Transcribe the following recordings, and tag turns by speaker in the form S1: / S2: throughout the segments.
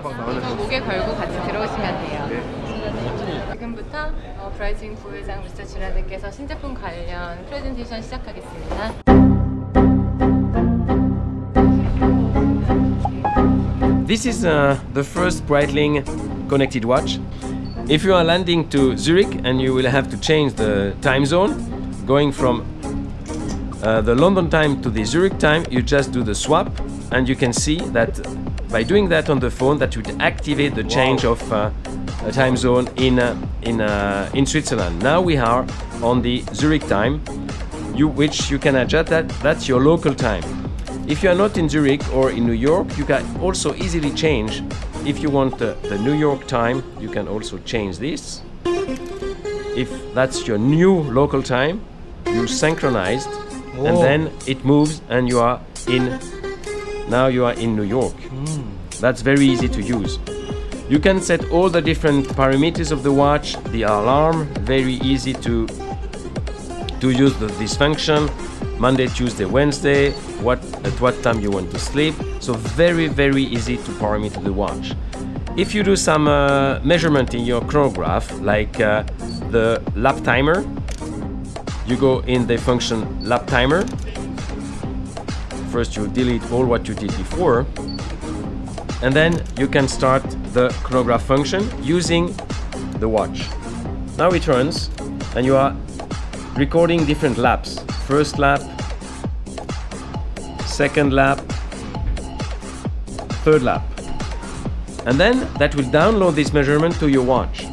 S1: 이거 목에 걸고 같이 들어오시면 돼요. 지금부터 어, 브라이징 부회장 미스터 진라드께서 신제품 관련 프레젠테이션 시작하겠습니다.
S2: This is uh, the first Breitling connected watch. If you are landing to Zurich and you will have to change the time zone, going from uh, the London time to the Zurich time, you just do the swap, and you can see that by doing that on the phone, that would activate the change of uh, time zone in uh, in uh, in Switzerland. Now we are on the Zurich time, you, which you can adjust that. That's your local time. If you are not in Zurich or in New York, you can also easily change. If you want the, New York time, you can also change this. If that's your new local time, you synchronized, and
S3: Oh.
S2: then it moves, and you are in. Now you are in New York. That's very easy to use. You can set all the different parameters of the watch, the alarm, very easy to to use the, this function Monday, Tuesday, Wednesday, what at what time you want to sleep. So very very easy to parameter the watch. If you do some uh, measurement in your chronograph, like uh, the lap timer, you go in the function lap timer. First you delete all what you did before, and then you can start the chronograph function using the watch. Now it runs, and you are recording different laps. First lap, second lap, third lap. And then that will download this measurement to your watch.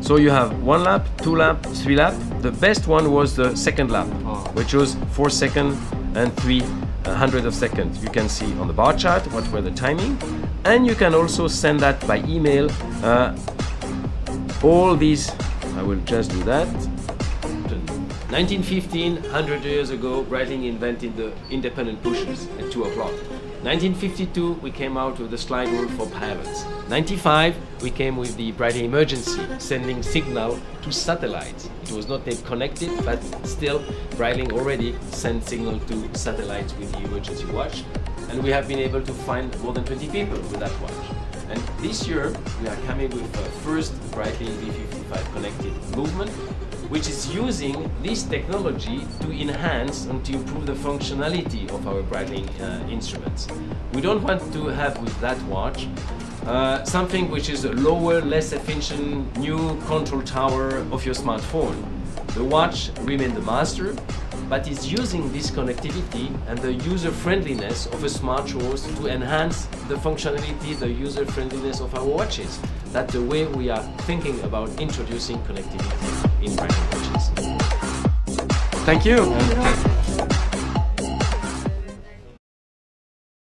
S2: So you have one lap, two lap, three lap. The best one was the second lap, which was 4 seconds and three uh, of seconds. You can see on the bar chart what were the timing, and you can also send that by email. Uh, all these, I will just do that. 1915, 100 years ago, Breitling invented the independent pushers at 2 o'clock. 1952, we came out with the slide rule for pilots. 95, we came with the Breitling emergency, sending signal to satellites. It was not yet connected, but still, Breitling already sent signal to satellites with the emergency watch. And we have been able to find more than 20 people with that watch. And this year, we are coming with the first Breitling B55 connected movement, which is using this technology to enhance and to improve the functionality of our Breitling uh, instruments. We don't want to have with that watch uh, something which is a lower, less efficient new control tower of your smartphone. The watch remains the master, but is using this connectivity and the user friendliness of a smartwatch to enhance the functionality, the user friendliness of our watches. That's the way we are thinking about introducing connectivity in Breitling watches. Thank you.